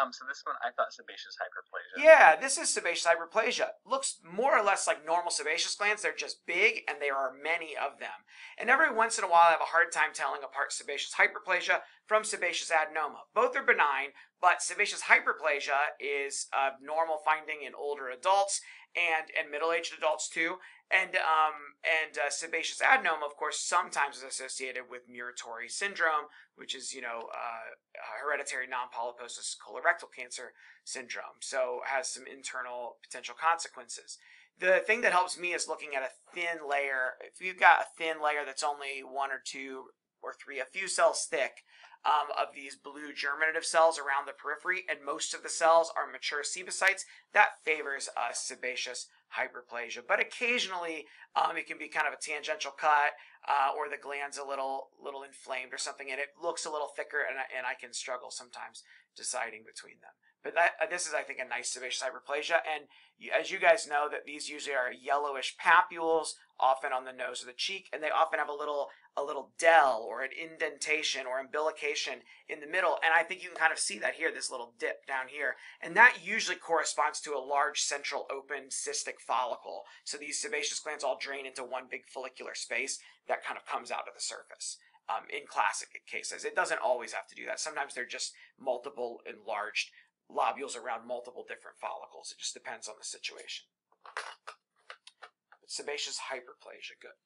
Um, so this one I thought sebaceous hyperplasia. Yeah, this is sebaceous hyperplasia. Looks more or less like normal sebaceous glands. They're just big, and there are many of them. And every once in a while, I have a hard time telling apart sebaceous hyperplasia from sebaceous adenoma. Both are benign, but sebaceous hyperplasia is a normal finding in older adults and and middle-aged adults too. And um, and uh, sebaceous adenoma, of course, sometimes is associated with Muir-Torre syndrome, which is you know uh, hereditary non-polyposis colorectal cancer syndrome. So has some internal potential consequences. The thing that helps me is looking at a thin layer. If you've got a thin layer that's only one or two or three, a few cells thick, um, of these blue germinative cells around the periphery, and most of the cells are mature sebocytes. That favors uh, sebaceous hyperplasia. But occasionally, um, it can be kind of a tangential cut, uh, or the gland's a little little inflamed or something, and it looks a little thicker, and I, and I can struggle sometimes deciding between them. But that, uh, this is, I think, a nice sebaceous hyperplasia. And you, as you guys know, that these usually are yellowish papules, often on the nose or the cheek, and they often have a little a little dell or an indentation or umbilication in the middle. And I think you can kind of see that here, this little dip down here. And that usually corresponds to a large central open cystic follicle. So these sebaceous glands all drain into one big follicular space that kind of comes out of the surface. Um, in classic cases, it doesn't always have to do that. Sometimes they're just multiple enlarged lobules around multiple different follicles. It just depends on the situation. But sebaceous hyperplasia, good.